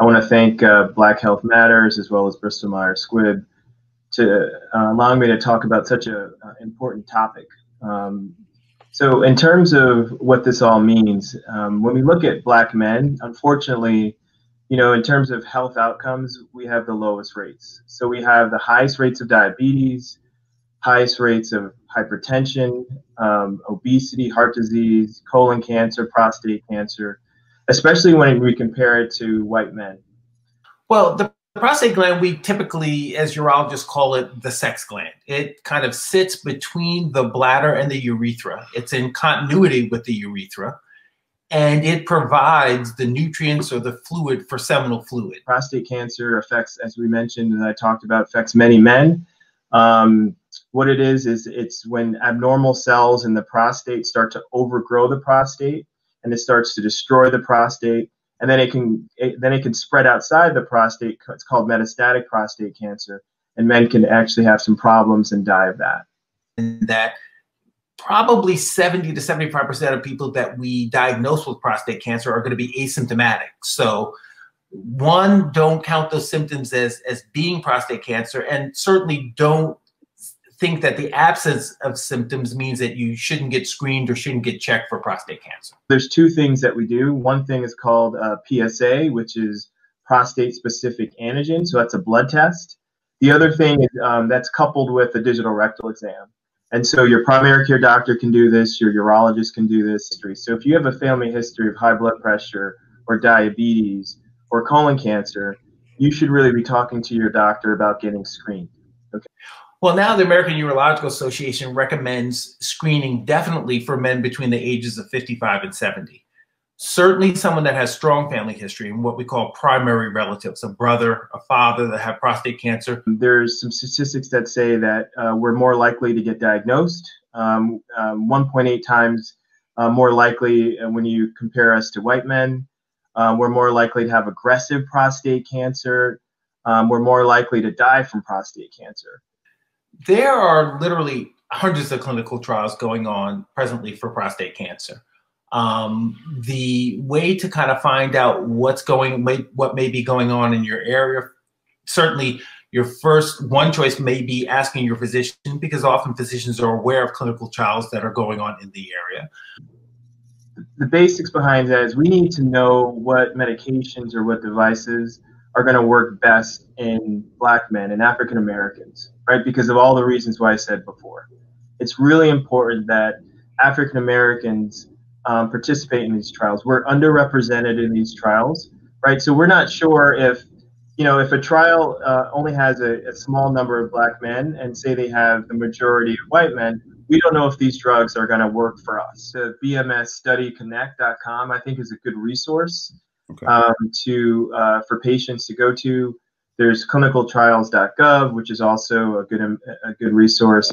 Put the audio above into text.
I want to thank uh, Black Health Matters as well as Bristol Myers Squibb to uh, allowing me to talk about such an important topic. Um, so, in terms of what this all means, um, when we look at Black men, unfortunately, you know, in terms of health outcomes, we have the lowest rates. So we have the highest rates of diabetes, highest rates of hypertension, um, obesity, heart disease, colon cancer, prostate cancer, especially when we compare it to white men. Well, the prostate gland, we typically, as urologists, call it the sex gland. It kind of sits between the bladder and the urethra. It's in continuity with the urethra and it provides the nutrients or the fluid for seminal fluid. Prostate cancer affects, as we mentioned and I talked about, affects many men. Um, what it is is it's when abnormal cells in the prostate start to overgrow the prostate, and it starts to destroy the prostate, and then it can it, then it can spread outside the prostate. It's called metastatic prostate cancer, and men can actually have some problems and die of that. And that probably 70 to 75% of people that we diagnose with prostate cancer are going to be asymptomatic. So, one, don't count those symptoms as, as being prostate cancer, and certainly don't think that the absence of symptoms means that you shouldn't get screened or shouldn't get checked for prostate cancer. There's two things that we do. One thing is called uh, PSA, which is prostate specific antigen. So that's a blood test. The other thing is um, that's coupled with a digital rectal exam. And so your primary care doctor can do this, your urologist can do this. So if you have a family history of high blood pressure or diabetes or colon cancer, you should really be talking to your doctor about getting screened. Okay. Well, now the American Urological Association recommends screening definitely for men between the ages of 55 and 70 certainly someone that has strong family history and what we call primary relatives, a brother, a father that have prostate cancer. There's some statistics that say that uh, we're more likely to get diagnosed, um, um, 1.8 times uh, more likely when you compare us to white men. Uh, we're more likely to have aggressive prostate cancer. Um, we're more likely to die from prostate cancer. There are literally hundreds of clinical trials going on presently for prostate cancer. Um, the way to kind of find out what's going what may be going on in your area certainly your first one choice may be asking your physician because often physicians are aware of clinical trials that are going on in the area. The basics behind that is we need to know what medications or what devices are going to work best in black men and african americans right because of all the reasons why i said before it's really important that african americans um, participate in these trials. We're underrepresented in these trials, right? So we're not sure if, you know, if a trial uh, only has a, a, small number of black men and say they have the majority of white men, we don't know if these drugs are going to work for us. So BMSStudyConnect.com, I think, is a good resource okay. um, to uh, for patients to go to. There's clinicaltrials.gov, which is also a good, a good resource.